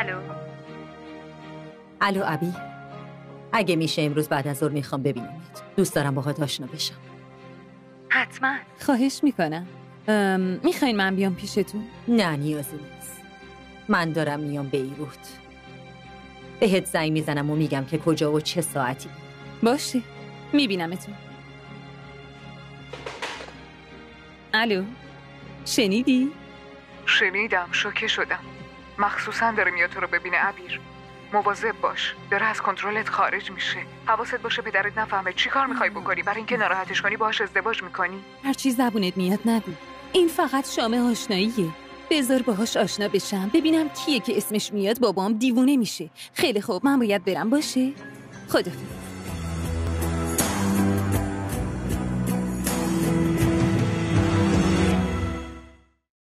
الو. الو ابی. اگه میشه امروز بعد از ظهر می‌خوام ببینمت دوست دارم باهات آشنا بشم. حتما. خواهش می‌کنم. می‌خواین من بیام پیشتون؟ نه نیازی نیست. من دارم میام بیروت. بهت زنگ می‌زنم و میگم که کجا و چه ساعتی. باشه. میبینمتون. الو. شنیدی؟ شنیدم شوکه شدم. مخصوصا داره میاد تو رو ببینه عبیر مواظب باش. داره از کنترلت خارج میشه. حواست باشه پدرت نفهمه چی کار می‌خوای بکنی. برای اینکه ناراحتش کنی باهاش ازدواج می‌کنی. هرچی زبونت میاد نگو. این فقط شام آشناییه. بذار باهاش آشنا بشم ببینم کیه که اسمش میاد. بابام دیوونه میشه. خیلی خوب من باید برم باشه؟ خدافظ.